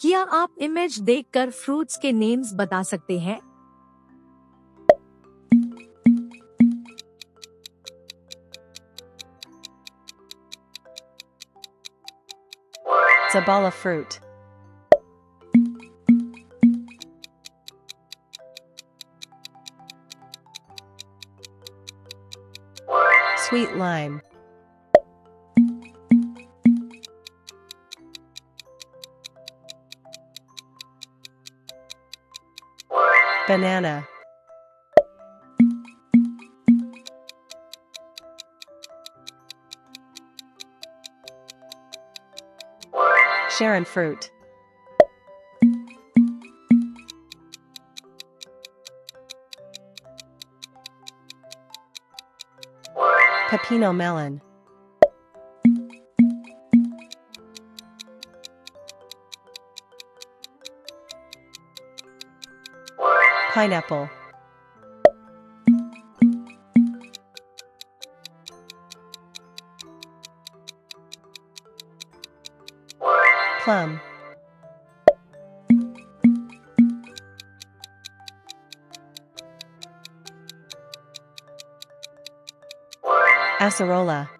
क्या आप इमेज देखकर फ्रूट्स के नेम्स बता सकते हैं Zabala fruit. Sweet lime. Banana. Sharon fruit. Pepino melon. Pineapple. Plum. Acerola.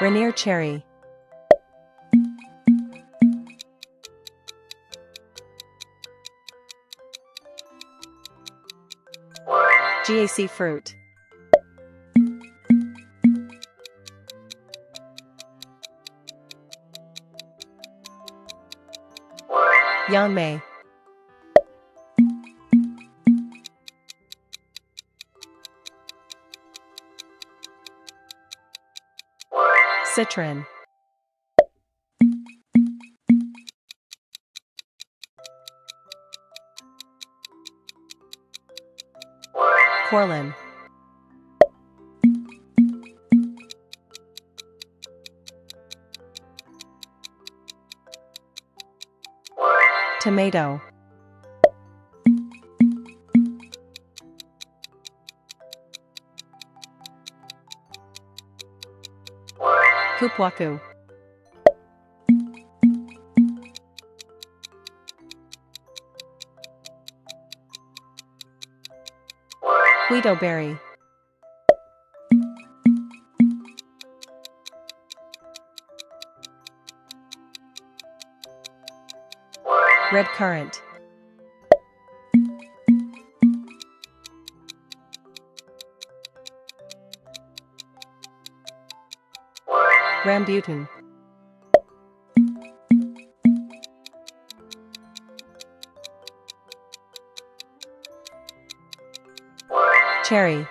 Rainier cherry. GAC fruit. Yangmei. Citron. Corlin. Tomato. Cupuaçu. Guido berry. Red currant. Rambutan. Cherry.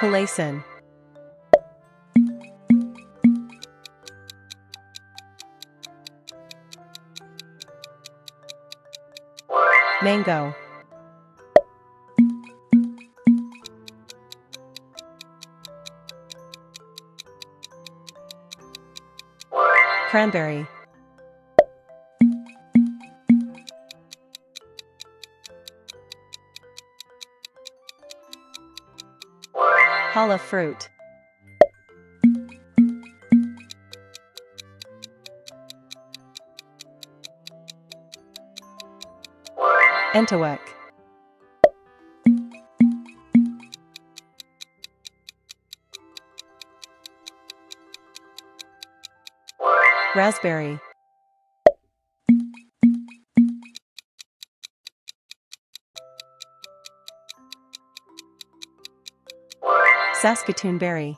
Palaison. Mango. Cranberry. Challah fruit. Entawak. Raspberry. Saskatoon berry.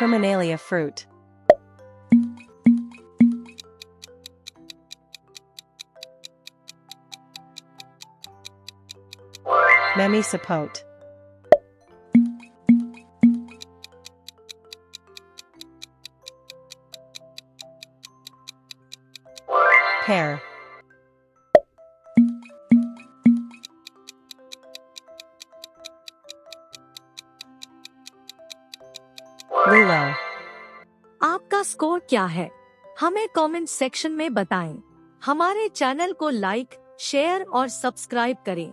Terminalia fruit. Mamey sapote. Pear. Lulo, आपका score क्या है हमें comment section में बताएँ। हमारे channel को like share और subscribe करें